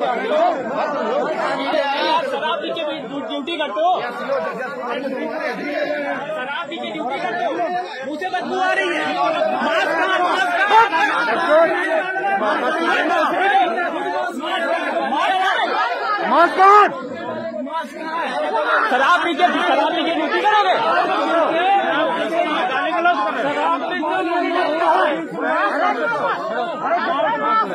शराब पी के ड्यूटी करते हो शराब पी के ड्यूटी करते हो मुझे शराब पी के शराब पी के ड्यूटी करोगे शराब पी के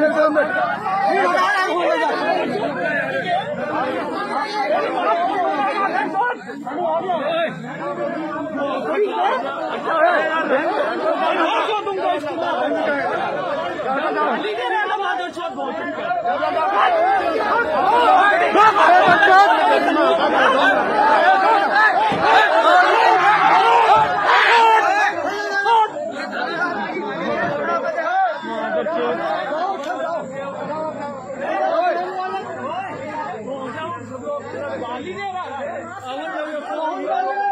সব 안